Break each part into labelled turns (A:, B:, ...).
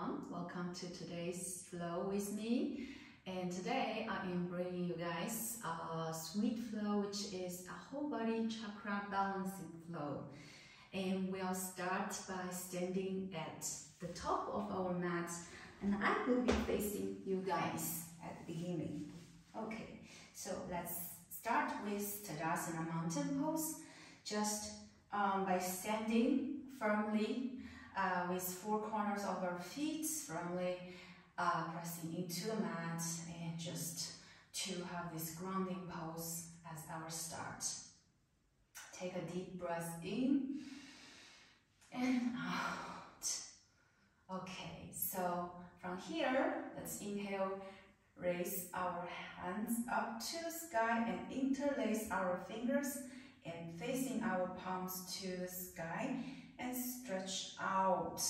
A: everyone. Welcome to today's flow with me. And today I am bringing you guys a sweet flow, which is a whole body chakra balancing flow. And we'll start by standing at the top of our mat. And I will be facing you guys at the beginning. Okay, so let's start with Tadasana mountain pose. Just um, by standing firmly uh, with four corners of our feet firmly uh, pressing into the mat and just to have this grounding pose as our start. Take a deep breath in and out. Okay, so from here, let's inhale, raise our hands up to the sky and interlace our fingers and facing our palms to the sky and stretch out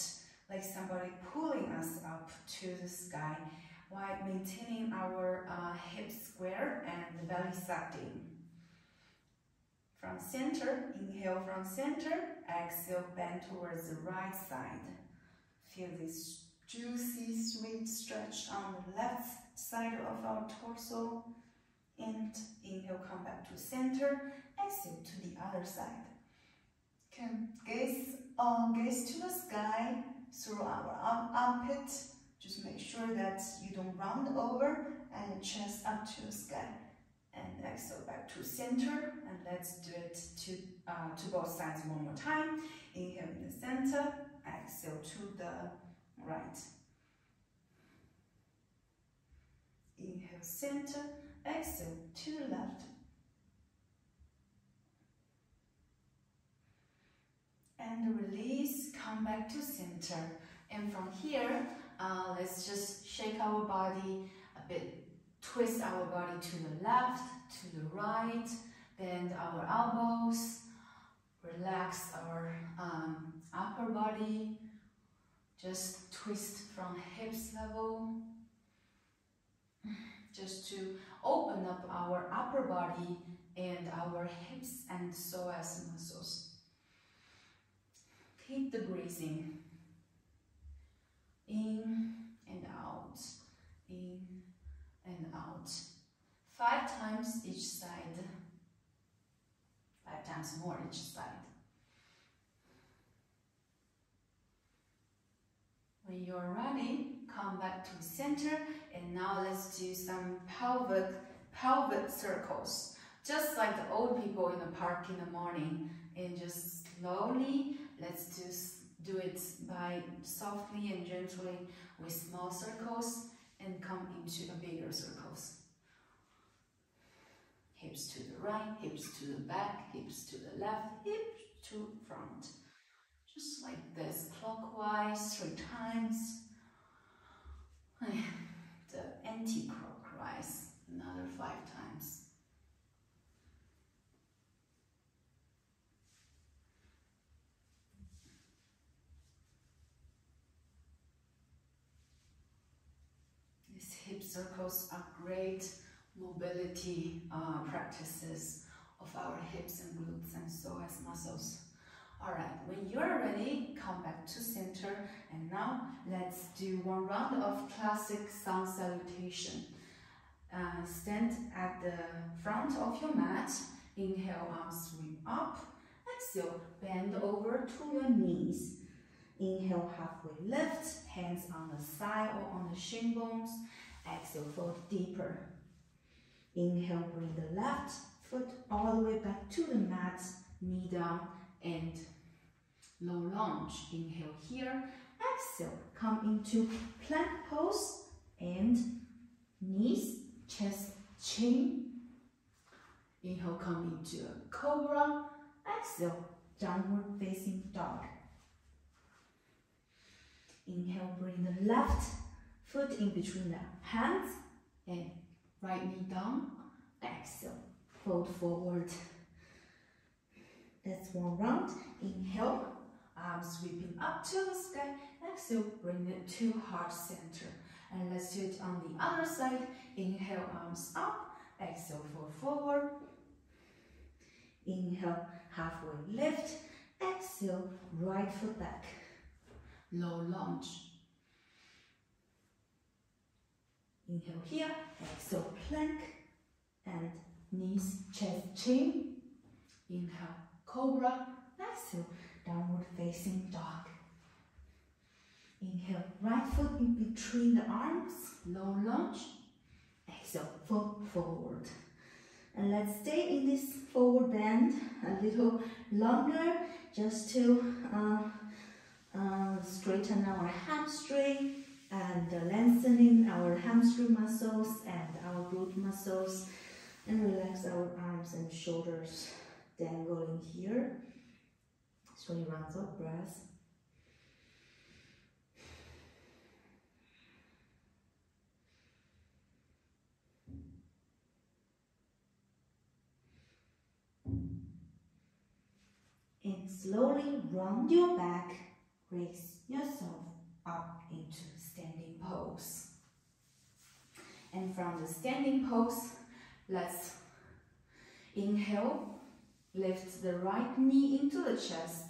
A: like somebody pulling us up to the sky while maintaining our uh, hips square and the belly sucked in. From center, inhale from center, exhale, bend towards the right side. Feel this juicy, sweet stretch on the left side of our torso. And inhale, come back to center, exhale to the other side. Can gaze on, gaze to the sky through our arm, armpit. Just make sure that you don't round over and chest up to the sky. And exhale back to center. And let's do it to, uh, to both sides one more time. Inhale in the center, exhale to the right. Inhale center, exhale to the left. And release, come back to center. And from here, uh, let's just shake our body a bit, twist our body to the left, to the right, bend our elbows, relax our um, upper body, just twist from hips level, just to open up our upper body and our hips and psoas muscles. Keep the breathing. In and out, in and out. Five times each side. Five times more each side. When you're ready, come back to center and now let's do some pelvic pelvic circles. Just like the old people in the park in the morning and just slowly Let's just do it by softly and gently with small circles and come into a bigger circles. Hips to the right, hips to the back, hips to the left, hips to front. Just like this, clockwise three times. The anti-clockwise, another five times. Circles are great mobility uh, practices of our hips and glutes and psoas muscles. All right, when you're ready, come back to center. And now let's do one round of classic sun salutation. Uh, stand at the front of your mat. Inhale, arms sweep up. Exhale, bend over to your knees. Inhale, halfway lift, hands on the side or on the shin bones. Exhale, fold deeper. Inhale, bring the left foot all the way back to the mat, knee down and low lunge. Inhale here. Exhale, come into plank pose and knees, chest, chin. Inhale, come into a cobra. Exhale, downward facing dog. Inhale, bring the left foot in between the hands and right knee down. Exhale, fold forward. That's one round. Inhale, arms sweeping up to the sky. Exhale, bring it to heart center. And let's do it on the other side. Inhale, arms up. Exhale, fold forward. Inhale, halfway lift. Exhale, right foot back. Low lunge. Inhale here, exhale plank and knees, chest, chin. Inhale, cobra, exhale, downward facing dog. Inhale, right foot in between the arms, low lunge. Exhale, foot forward. And let's stay in this forward bend a little longer just to uh, uh, straighten our hamstring and lengthening our hamstring muscles and our glute muscles and relax our arms and shoulders dangling here. Three rounds of breath. And slowly round your back, raise yourself up into standing pose. And from the standing pose, let's inhale, lift the right knee into the chest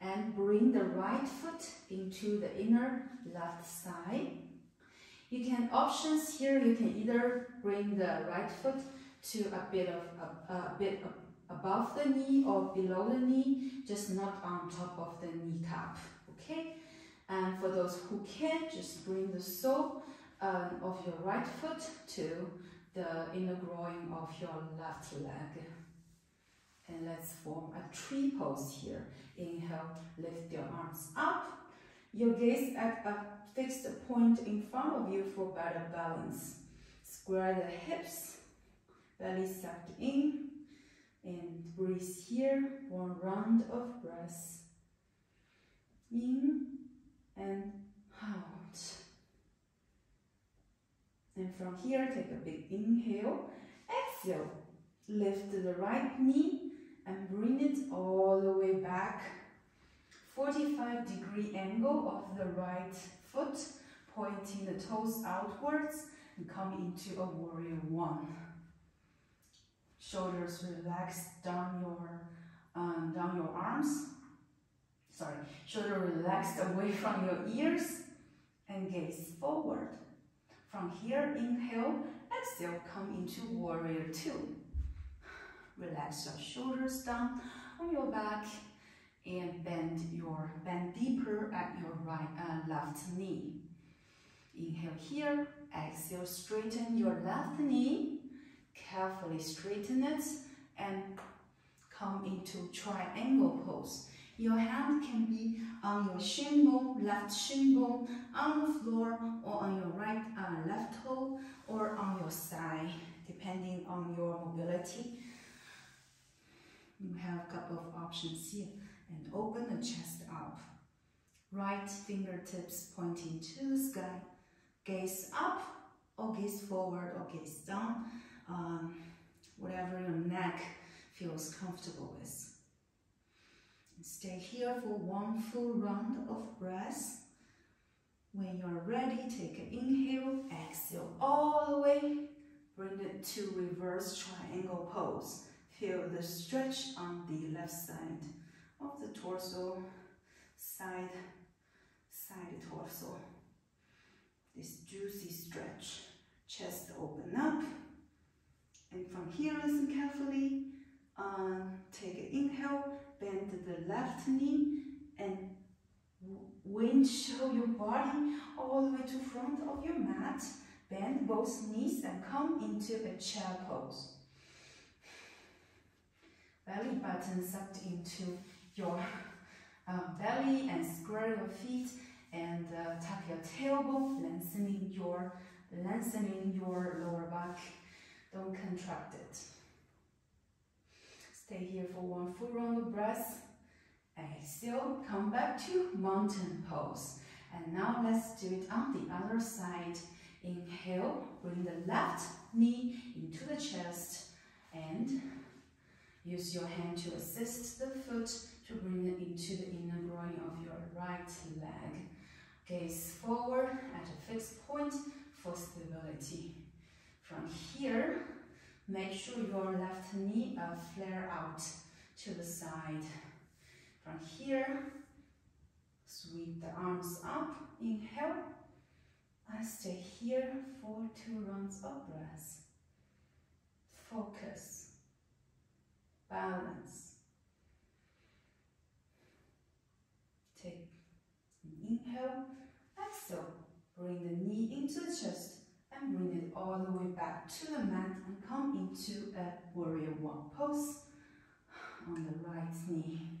A: and bring the right foot into the inner left side. You can options here, you can either bring the right foot to a bit of a, a bit above the knee or below the knee, just not on top of the kneecap, okay? And for those who can, just bring the sole um, of your right foot to the inner groin of your left leg. And let's form a tree pose here. Inhale, lift your arms up. Your gaze at a fixed point in front of you for better balance. Square the hips, belly sucked in, and breathe here. One round of breath. In and out. And from here, take a big inhale. Exhale. Lift the right knee and bring it all the way back. 45 degree angle of the right foot, pointing the toes outwards and come into a warrior one. Shoulders relaxed down your um, down your arms. Sorry, shoulder relaxed away from your ears and gaze forward. From here, inhale, exhale, come into warrior two. Relax your shoulders down on your back and bend your bend deeper at your right uh, left knee. Inhale here, exhale, straighten your left knee, carefully straighten it and come into triangle pose. Your hand can be on your shin bone, left shin bone, on the floor, or on your right uh, left toe, or on your side, depending on your mobility. You have a couple of options here. And open the chest up. Right fingertips pointing to the sky. Gaze up or gaze forward or gaze down. Um, whatever your neck feels comfortable with. Stay here for one full round of breath. When you're ready, take an inhale, exhale all the way. Bring it to reverse triangle pose. Feel the stretch on the left side of the torso, side, side torso. This juicy stretch. Chest open up. And from here, listen carefully. Um, take an inhale, bend the left knee, and wind show your body all the way to front of your mat. Bend both knees and come into a chair pose belly button sucked into your um, belly and square your feet and uh, tuck your tailbone, lengthening your lengthening your lower back. Don't contract it. Stay here for one full round of breath. Exhale, come back to mountain pose. And now let's do it on the other side. Inhale, bring the left knee into the chest and Use your hand to assist the foot to bring it into the inner groin of your right leg. Gaze forward at a fixed point for stability. From here, make sure your left knee uh, flare out to the side. From here, sweep the arms up, inhale, And stay here for two rounds of breath. Focus. Balance. Take an inhale. Exhale. Bring the knee into the chest and bring it all the way back to the mat and come into a warrior one pose on the right knee.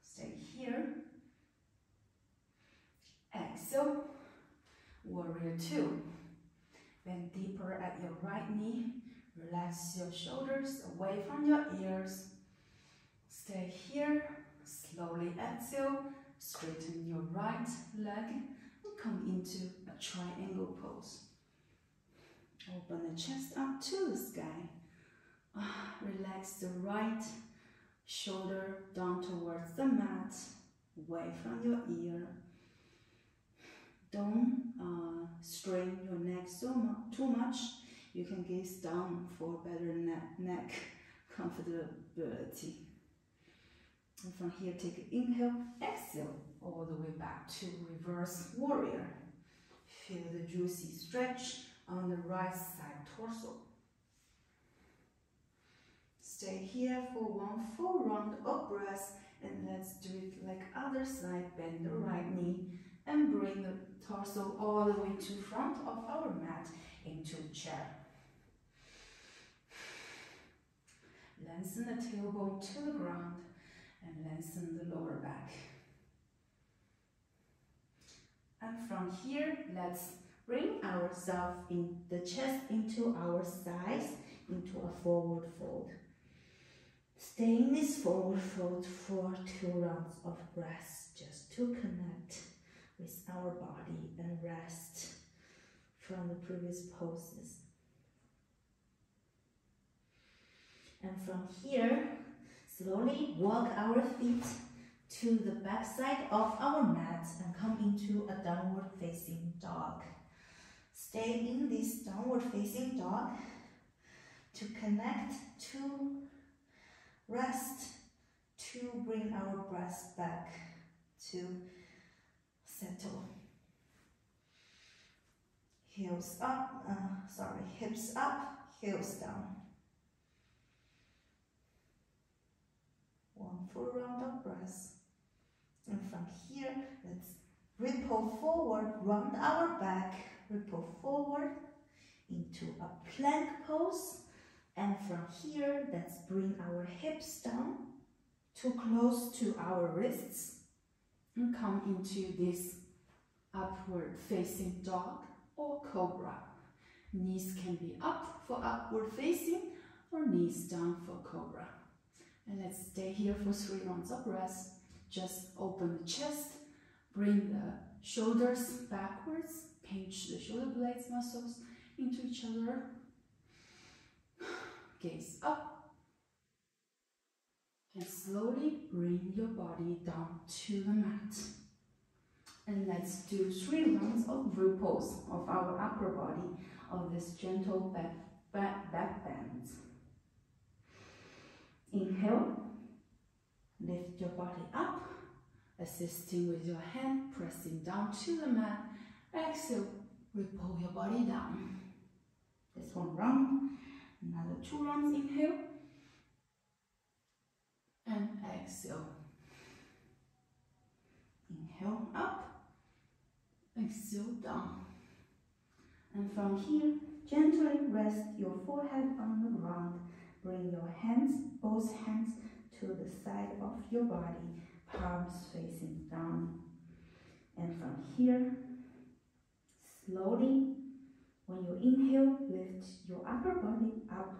A: Stay here. Exhale. Warrior two. Bend deeper at your right knee. Relax your shoulders away from your ears. Stay here. Slowly exhale. Straighten your right leg come into a triangle pose. Open the chest up to the sky. Uh, relax the right shoulder down towards the mat, away from your ear. Don't uh, strain your neck so mu too much. You can gaze down for better ne neck comfortability. And from here, take an inhale, exhale, all the way back to reverse warrior. Feel the juicy stretch on the right side torso. Stay here for one full round of breath and let's do it like other side. Bend the right knee and bring the torso all the way to front of our mat into chair. Lengthen the tailbone to the ground and lengthen the lower back. And from here, let's bring ourselves in the chest into our sides, into a forward fold. Stay in this forward fold for two rounds of breath just to connect with our body and rest from the previous poses. And from here, slowly walk our feet to the back side of our mat and come into a downward facing dog. Stay in this downward facing dog to connect to rest to bring our breath back to settle. Heels up, uh, sorry, hips up, heels down. One full round of breath. And from here, let's ripple forward, round our back, ripple forward into a plank pose and from here, let's bring our hips down too close to our wrists and come into this upward facing dog or cobra. Knees can be up for upward facing or knees down for cobra. And let's stay here for three rounds of rest. Just open the chest, bring the shoulders backwards, pinch the shoulder blades muscles into each other gaze up and slowly bring your body down to the mat. And let's do three rounds of repose of our upper body of this gentle back, back, back bend. Inhale, lift your body up, assisting with your hand, pressing down to the mat. Exhale, we pull your body down. This one round. Another two rounds, inhale. And exhale. Inhale up. Exhale down. And from here, gently rest your forehead on the ground. Bring your hands, both hands, to the side of your body, palms facing down. And from here, slowly when you inhale, lift your upper body up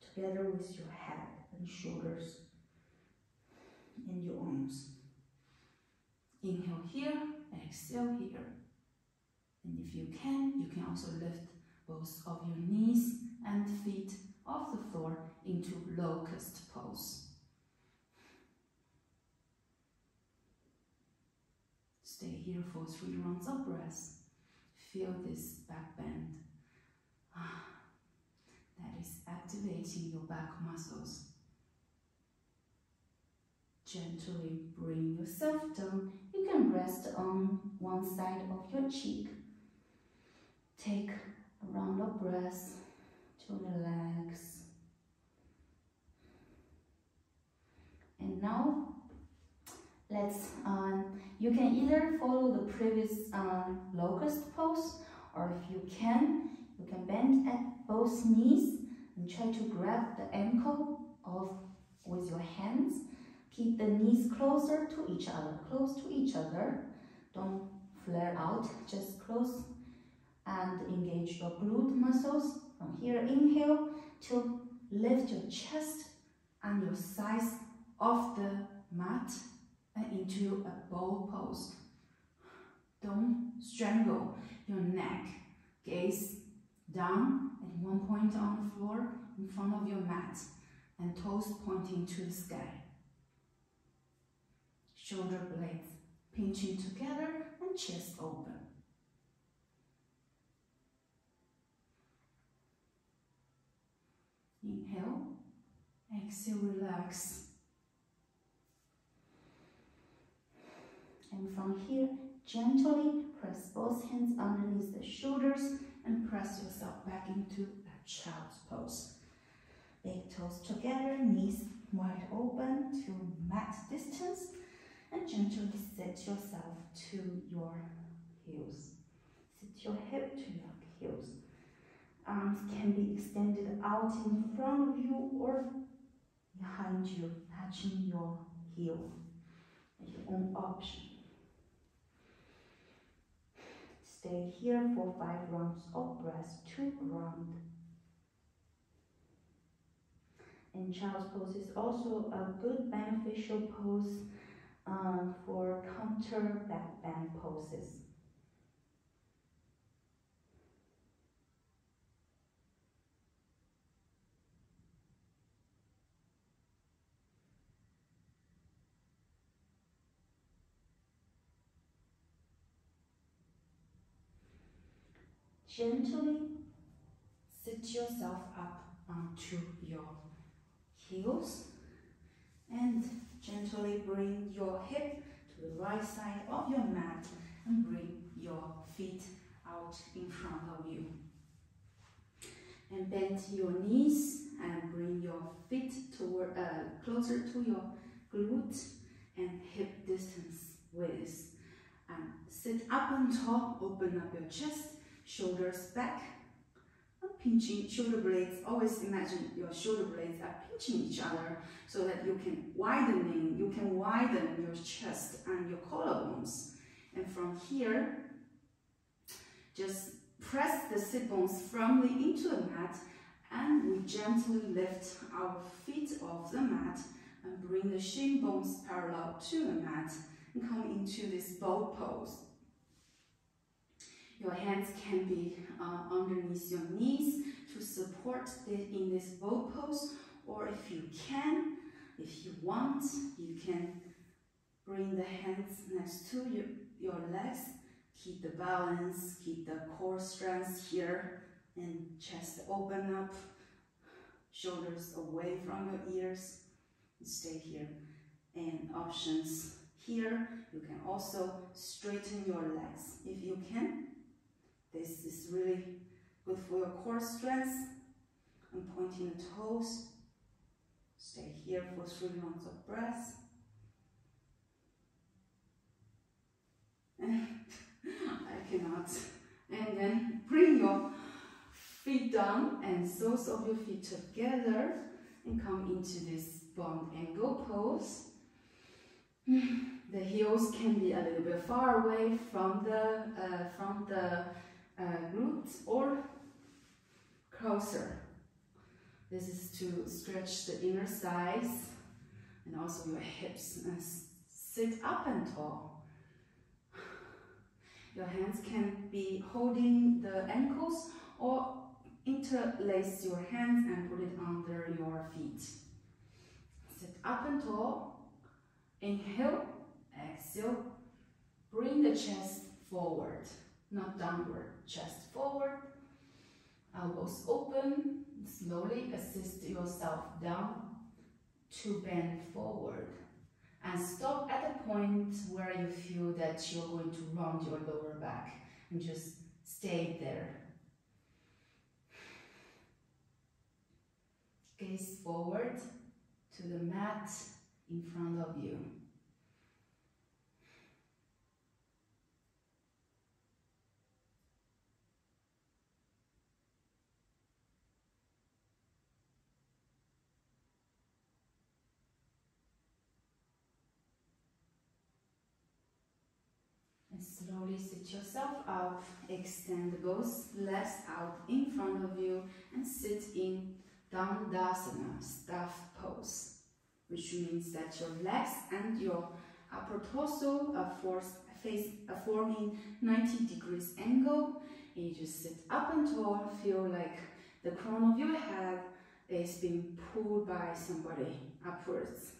A: together with your head and shoulders and your arms. Inhale here, exhale here. And if you can, you can also lift both of your knees and feet off the floor into locust pose. Stay here for three rounds of breath. Feel this back bend. Ah, that is activating your back muscles. Gently bring yourself down. You can rest on one side of your cheek Take a round of breath to relax. And now, let's, um, you can either follow the previous um, locust pose, or if you can, you can bend at both knees and try to grab the ankle of with your hands. Keep the knees closer to each other, close to each other. Don't flare out, just close and engage your glute muscles. From here, inhale to lift your chest and your sides off the mat and into a bow pose. Don't strangle your neck. Gaze down at one point on the floor in front of your mat and toes pointing to the sky. Shoulder blades pinching together and chest open. Inhale, exhale, relax. And from here, gently press both hands underneath the shoulders and press yourself back into that child's pose. Big toes together, knees wide open to mat distance and gently set yourself to your heels. Sit your hip to your heels. Arms can be extended out in front of you or behind you, touching your heel. Your own option. Stay here for five rounds of breath to ground. And child's pose is also a good beneficial pose uh, for counter back bend poses. Gently sit yourself up onto your heels and gently bring your hip to the right side of your mat and bring your feet out in front of you. And bend your knees and bring your feet toward, uh, closer to your glute and hip distance width. And sit up on top, open up your chest, shoulders back, and pinching shoulder blades. Always imagine your shoulder blades are pinching each other so that you can widening, you can widen your chest and your collarbones. And from here, just press the sit bones firmly into the mat and we gently lift our feet off the mat and bring the shin bones parallel to the mat and come into this bow pose. Your hands can be uh, underneath your knees to support it in this bow pose or if you can, if you want, you can bring the hands next to your, your legs, keep the balance, keep the core strength here and chest open up, shoulders away from your ears, stay here. And options here, you can also straighten your legs if you can. This is really good for your core strength. I'm pointing the toes. Stay here for three rounds of breath. I cannot. And then bring your feet down and soles of your feet together and come into this bound angle pose. The heels can be a little bit far away from the uh, from the Uh, glutes or closer. This is to stretch the inner thighs and also your hips uh, and sit up and tall. Your hands can be holding the ankles or interlace your hands and put it under your feet. Sit up and tall. Inhale, exhale. Bring the chest forward not downward, chest forward, elbows open, slowly assist yourself down to bend forward and stop at the point where you feel that you're going to round your lower back and just stay there. Gaze forward to the mat in front of you. Slowly sit yourself up, extend both legs out in front of you and sit in Dandasana, staff pose, which means that your legs and your upper torso are, forced, face, are forming 90 degrees angle. And you just sit up and tall, feel like the crown of your head is being pulled by somebody upwards.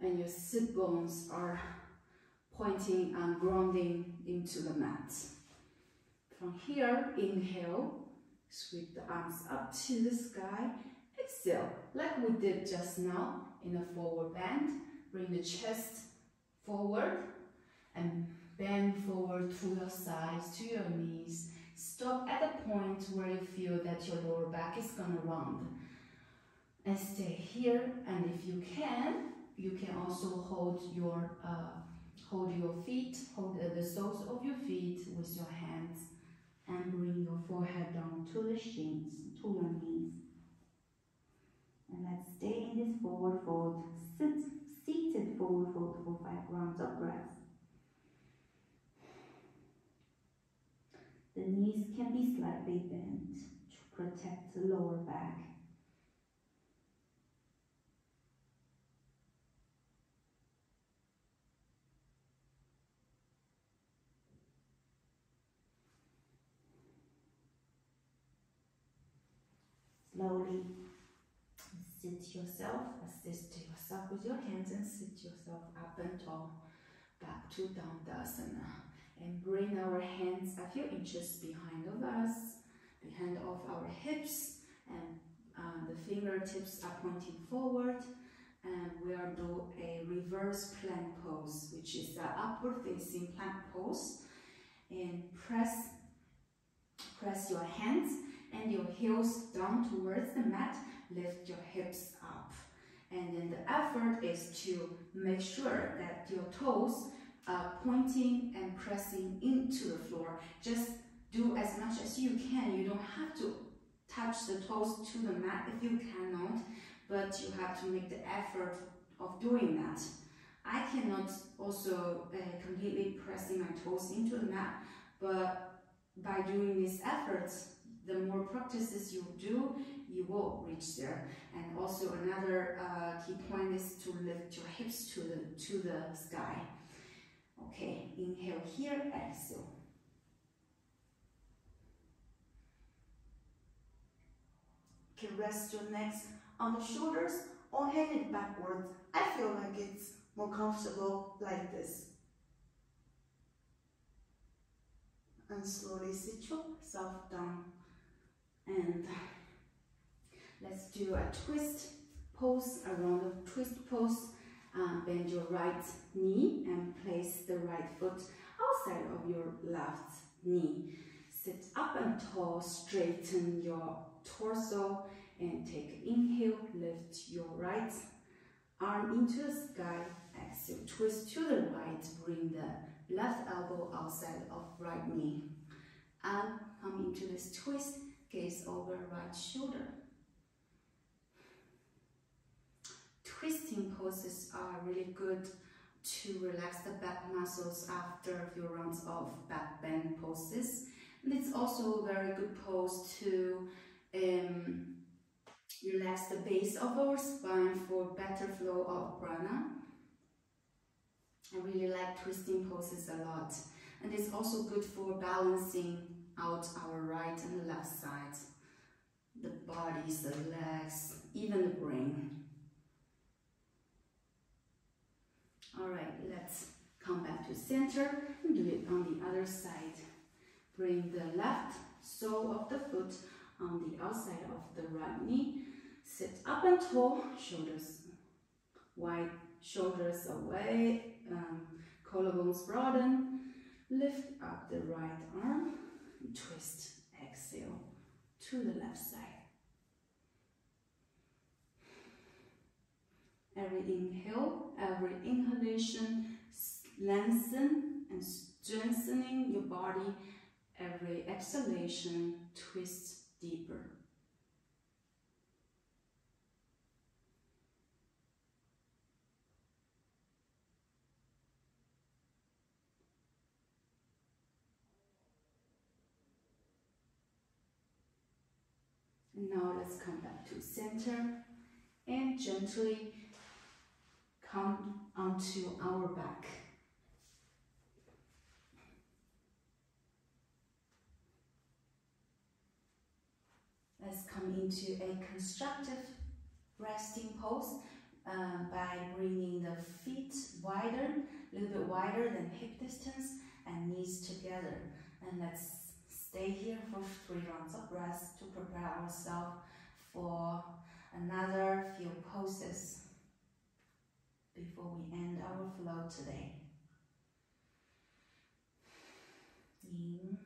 A: And your sit bones are pointing and grounding into the mat. From here, inhale, sweep the arms up to the sky. Exhale, like we did just now in a forward bend. Bring the chest forward and bend forward to your sides, to your knees. Stop at the point where you feel that your lower back is gonna round. And stay here, and if you can, you can also hold your uh, hold your feet, hold uh, the soles of your feet with your hands, and bring your forehead down to the shins, to your knees. And let's stay in this forward fold, sit seated forward fold for five rounds of breath. The knees can be slightly bent to protect the lower back. Slowly sit yourself, assist yourself with your hands and sit yourself up and tall, back to down Dandasana. And bring our hands a few inches behind of us, behind of our hips, and uh, the fingertips are pointing forward. And we are do a reverse plank pose, which is the upward facing plank pose. And press, press your hands and your heels down towards the mat. Lift your hips up. And then the effort is to make sure that your toes are pointing and pressing into the floor. Just do as much as you can. You don't have to touch the toes to the mat if you cannot, but you have to make the effort of doing that. I cannot also uh, completely pressing my toes into the mat, but by doing these efforts, the more practices you do, you will reach there. And also another uh, key point is to lift your hips to the, to the sky. Okay, inhale here, exhale.
B: can rest your necks on the shoulders or hang it backwards. I feel like it's more comfortable like this. And slowly sit yourself down. And let's do a twist pose, a round of twist pose. Um, bend your right knee and place the right foot outside of your left knee. Sit up and tall, straighten your torso and take inhale, lift your right arm into the sky, exhale, twist to the right, bring the left elbow outside of right knee. And come into this twist, gaze over right shoulder. Twisting poses are really good to relax the back muscles after a few rounds of back bend poses. And it's also a very good pose to um, relax the base of our spine for better flow of prana. I really like twisting poses a lot. And it's also good for balancing out our right and left sides. The bodies, the legs, even the brain. Alright, let's come back to center and do it on the other side. Bring the left sole of the foot on the outside of the right knee. Sit up and tall, shoulders wide, shoulders away, um, collarbones broaden. Lift up the right arm, and twist. Exhale to the left side. Every inhale, every inhalation, lengthen and strengthening your body. Every exhalation, twist deeper. Let's come back to center and gently come onto our back. Let's come into a constructive resting pose uh, by bringing the feet wider, a little bit wider than hip distance and knees together. And let's stay here for three rounds of breath to prepare ourselves for another few poses before we end our flow today. In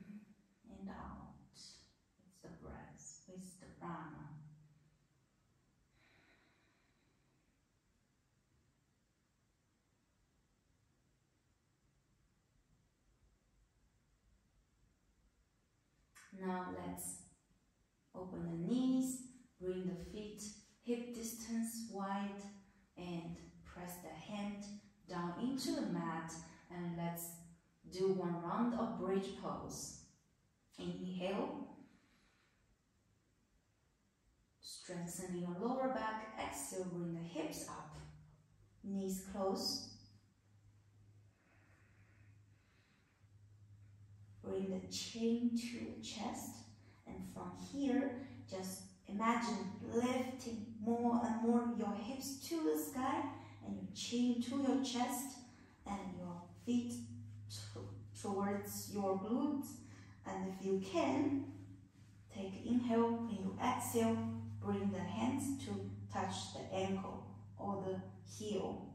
B: and out with the breath, with the prana. Now let's open the knees, bring the feet hip distance wide and press the hand down into the mat and let's do one round of bridge pose. Inhale. Strengthening your lower back. Exhale, bring the hips up. Knees close. Bring the chin to the chest. And from here, just imagine lifting more and more your hips to the sky and your chin to your chest and your feet towards your glutes. And if you can, take inhale and you exhale, bring the hands to touch the ankle or the heel.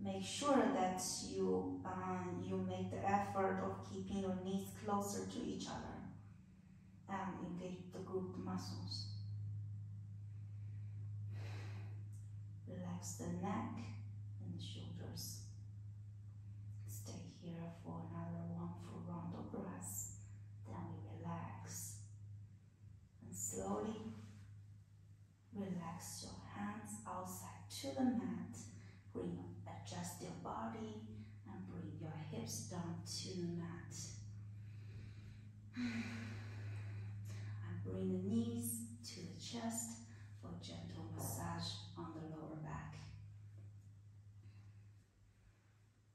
B: Make sure that you, um, you make the effort of keeping your knees closer to each other and engage the glute muscles. Relax the neck and the shoulders. Stay here for another one full round of breaths. Then we relax. And slowly relax your hands outside to the mat. Bring adjust your body and bring your hips down to the mat. And bring the knees to the chest for gentle massage on the lower back.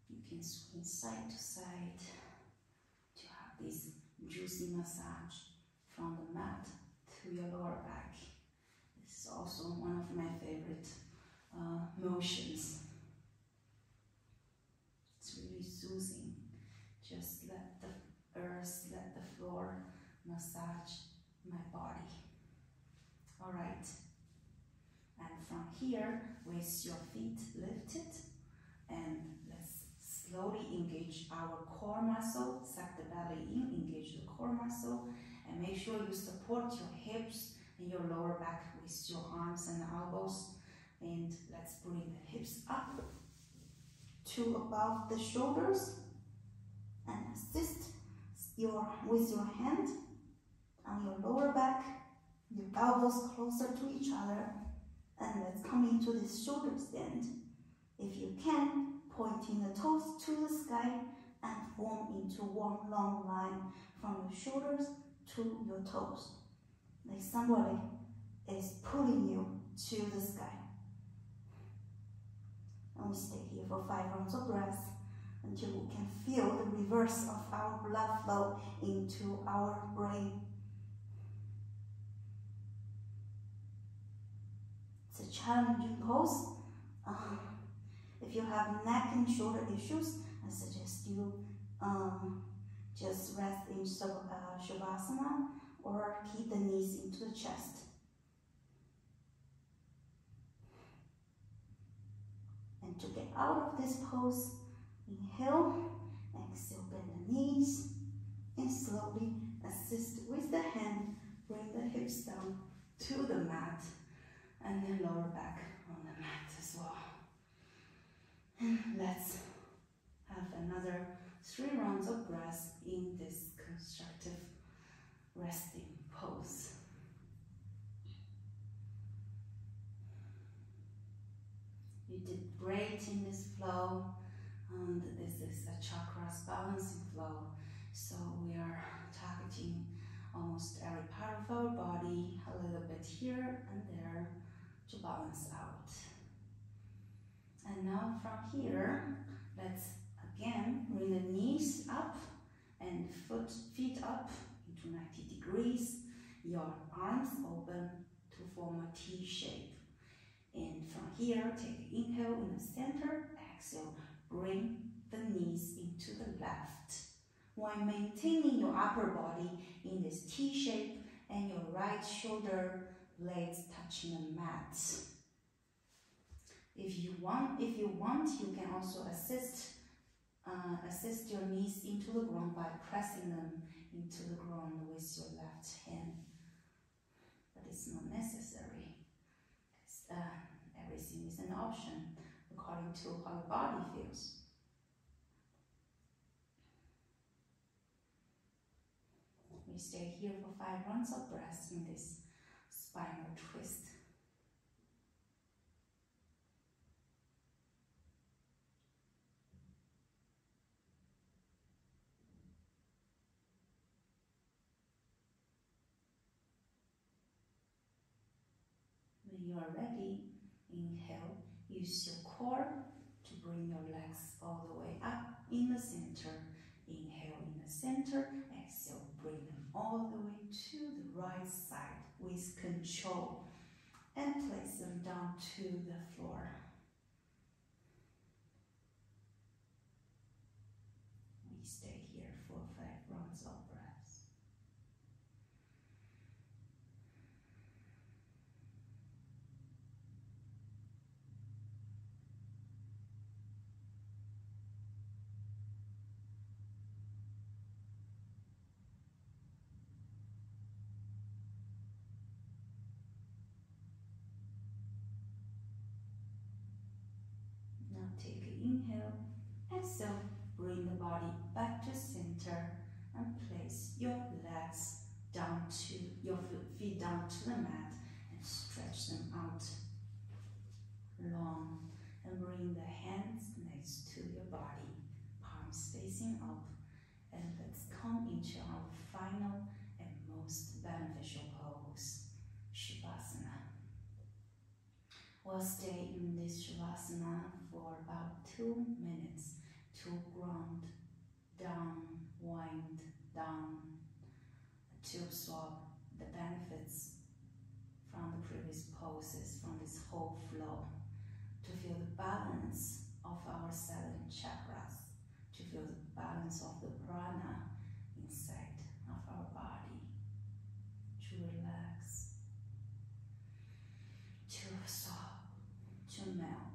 B: You can swing side to side to have this juicy massage from the mat to your lower back. This is also one of my favorite uh, motions. It's really soothing. Just let the earth, let the floor massage my body. All right. And from here, with your feet lifted, and let's slowly engage our core muscle, suck the belly in, core muscle, and make sure you support your hips and your lower back with your arms and elbows. And let's bring the hips up to above the shoulders and assist your with your hand on your lower back, your elbows closer to each other, and let's come into this shoulder stand. If you can, pointing the toes to the sky and form into one long line from your shoulders to your toes. Like somebody is pulling you to the sky. And we stay here for five rounds of breath until we can feel the reverse of our blood flow into our brain. It's a challenging pose. Uh, if you have neck and shoulder issues, I suggest you um, just rest in uh, Shavasana or keep the knees into the chest. And to get out of this pose, inhale, exhale, bend the knees, and slowly assist with the hand, bring the hips down to the mat. and then lower back on the mat as well. And let's have another three rounds of breath in this constructive resting pose. You did great in this flow and this is a chakras balancing flow so we are targeting almost every part of our body a little bit here and there to balance out and now from here let's again bring the knees up and foot feet up into 90 degrees your arms open to form a T shape and from here, take inhale in the center, exhale, bring the knees into the left. While maintaining your upper body in this T shape and your right shoulder legs touching the mat. If you want, if you want, you can also assist uh, assist your knees into the ground by pressing them into the ground with your left hand. But it's not necessary. Uh, everything is an option according to how your body feels. We stay here for five rounds of breath in this spinal twist. When you are ready, inhale, use your core to bring your legs all the way up in the center. Inhale in the center, exhale, bring them all the way to the right side with control and place them down to the floor. We stay here for five rounds of breaths. Now take an inhale, exhale, bring the body back to center and place your legs down to your feet down to the mat and stretch them out long and bring the hands next to your body, palms facing up and let's come into our final and most beneficial pose, Shavasana. We'll stay in this Shavasana for about two minutes to ground down, wind down, to absorb the benefits from the previous poses, from this whole flow, to feel the balance of our seven chakras, to feel the balance of the prana inside of our body, to relax, to absorb, to melt.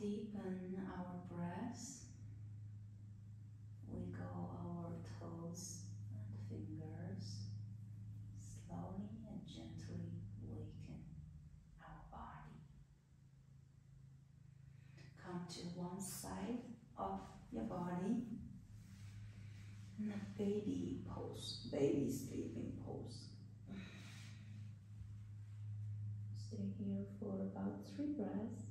A: Deepen our breath. Wiggle our toes and fingers. Slowly and gently waken our body. Come to one side of your body in a baby pose, baby sleeping pose. Stay here for about three breaths.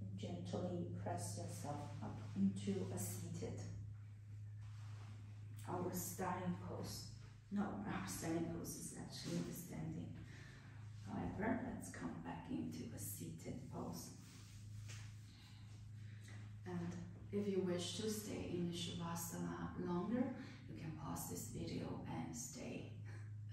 A: And gently press yourself up into a seated. Our starting pose. No, our starting pose is actually the standing. However, let's come back into a seated pose. And if you wish to stay in the Shavasana longer, you can pause this video and stay.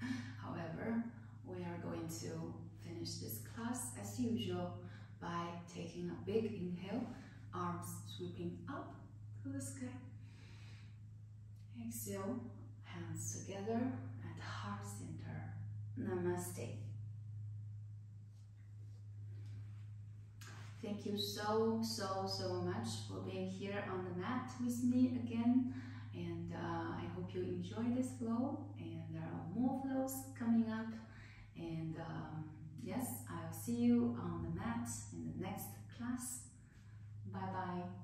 A: However, we are going to finish this class as usual by taking a big inhale, arms sweeping up to the sky. Exhale, hands together at heart center. Namaste. Thank you so, so, so much for being here on the mat with me again. And uh, I hope you enjoy this flow. And there are more flows coming up. And um, Yes, I'll see you on the mat in the next class. Bye-bye.